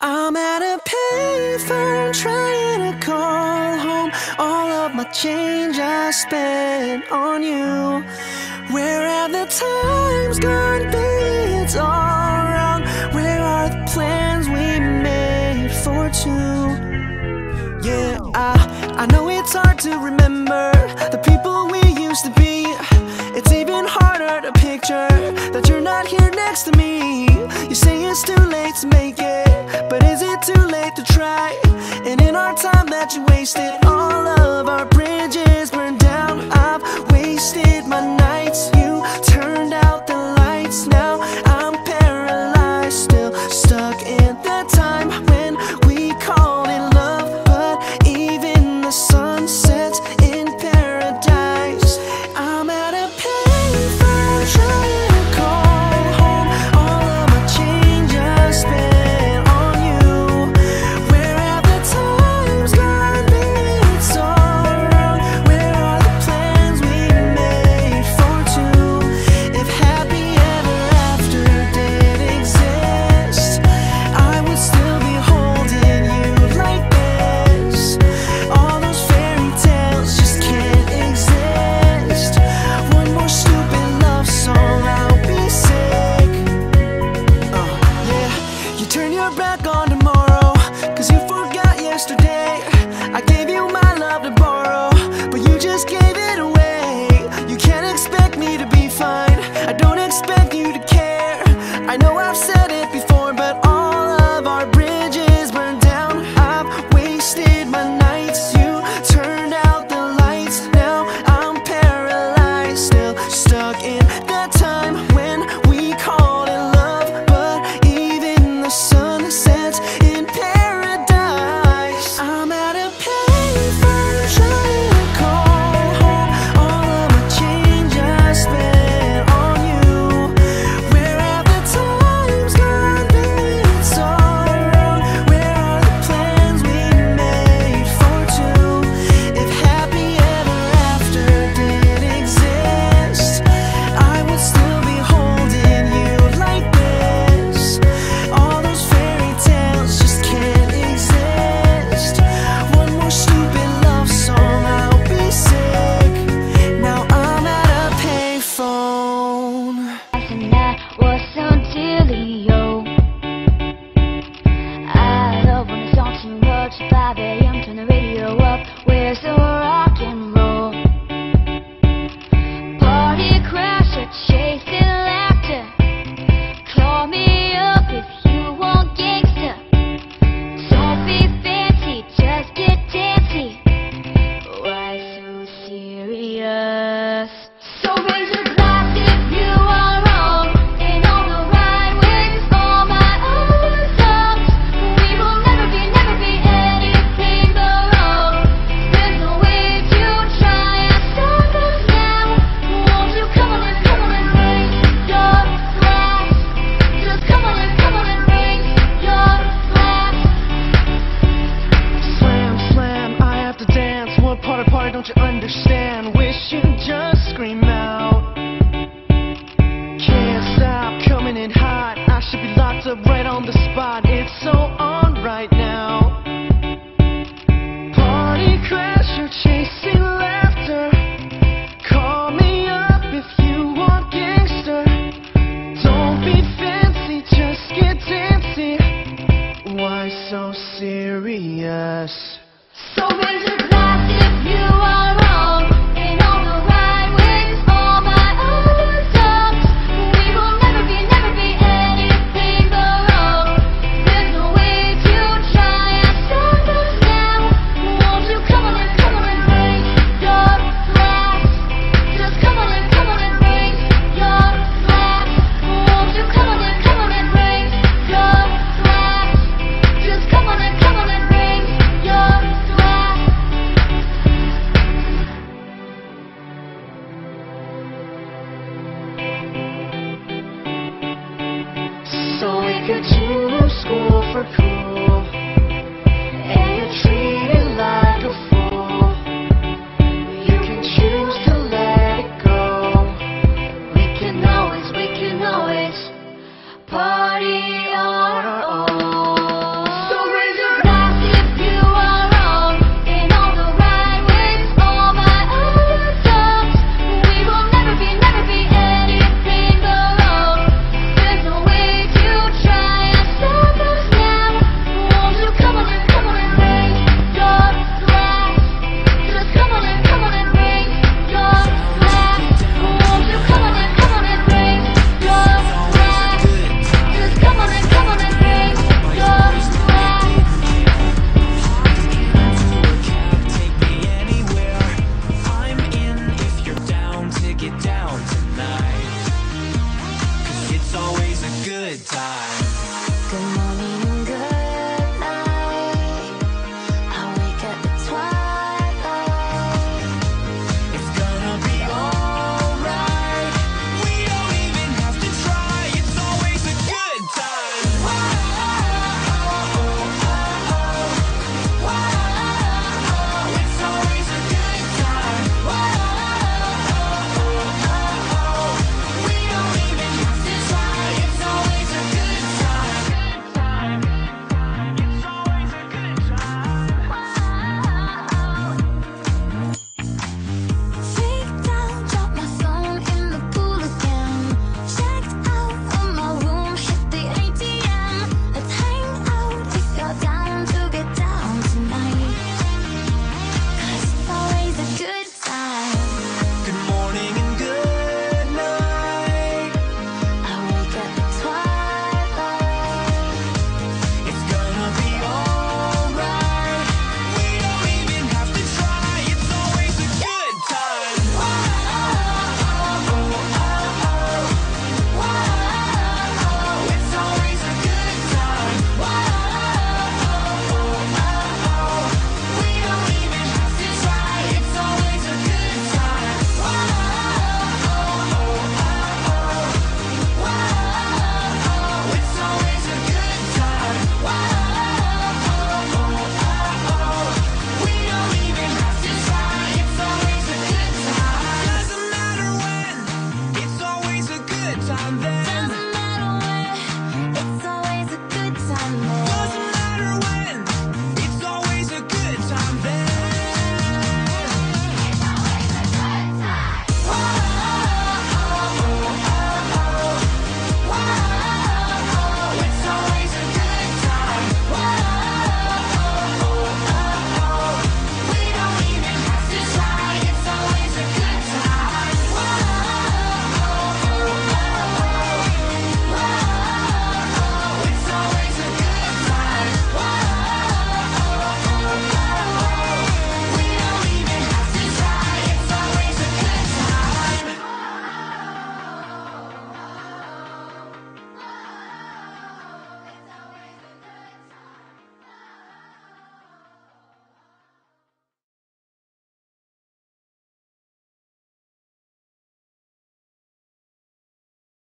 I'm at a payphone trying to call home all of my change I spent on you. Where have the times gone? Baby, it's all wrong. Where are the plans we made for two? Yeah, I I know it's hard to remember the people we used to be. It's even harder to picture that you're not here next to me. You say it's too late to make it. But is it too late to try? And in our time that you wasted All of our bridges burned down I've wasted my night up right on the spot. It's so on right now. Party crash, you're chasing laughter. Call me up if you want gangster. Don't be fancy, just get dancing. Why so serious?